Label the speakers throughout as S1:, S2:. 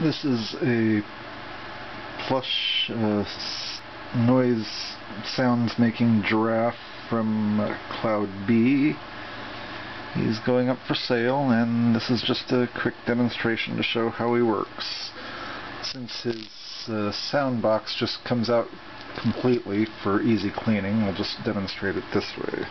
S1: This is a plush uh, noise sounds making giraffe from uh, Cloud B. He's going up for sale and this is just a quick demonstration to show how he works. Since his uh, sound box just comes out completely for easy cleaning, I'll just demonstrate it this way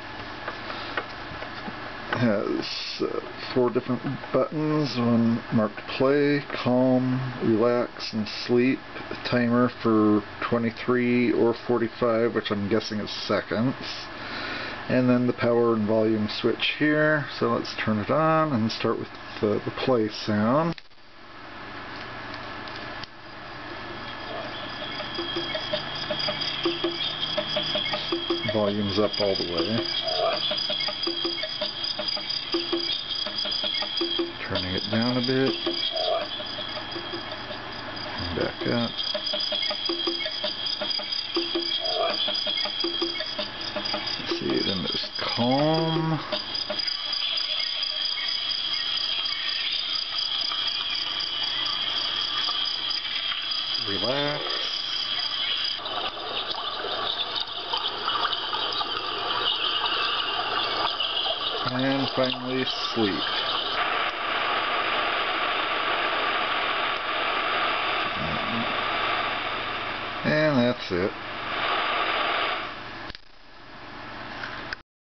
S1: has uh, four different buttons, one marked play, calm, relax, and sleep. A timer for 23 or 45, which I'm guessing is seconds. And then the power and volume switch here. So let's turn it on and start with the, the play sound. Volume's up all the way. Down a bit, and back up. Let's see, then there's calm. Relax. And finally sleep. And that's it.